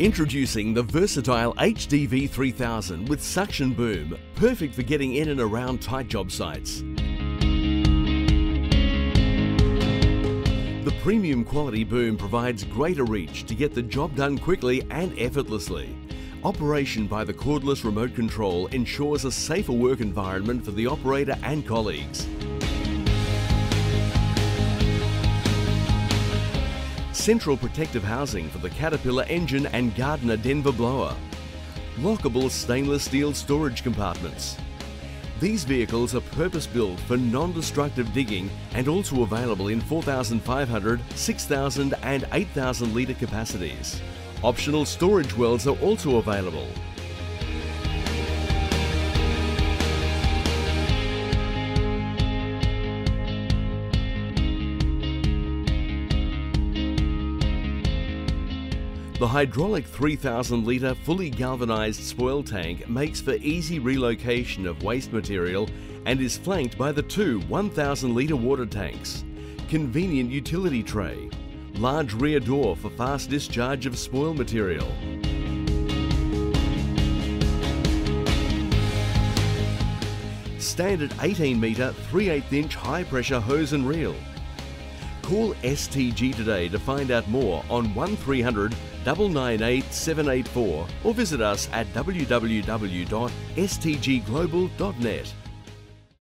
Introducing the versatile HDV 3000 with suction boom, perfect for getting in and around tight job sites. The premium quality boom provides greater reach to get the job done quickly and effortlessly. Operation by the cordless remote control ensures a safer work environment for the operator and colleagues. Central protective housing for the Caterpillar engine and Gardner Denver blower. Lockable stainless steel storage compartments. These vehicles are purpose-built for non-destructive digging and also available in 4,500, 6,000 and 8,000 litre capacities. Optional storage wells are also available. The hydraulic 3000 litre fully galvanised spoil tank makes for easy relocation of waste material and is flanked by the two 1000 litre water tanks. Convenient utility tray. Large rear door for fast discharge of spoil material. Standard 18 metre 3 8 inch high pressure hose and reel. Call STG today to find out more on 1300 998 784 or visit us at www.stgglobal.net.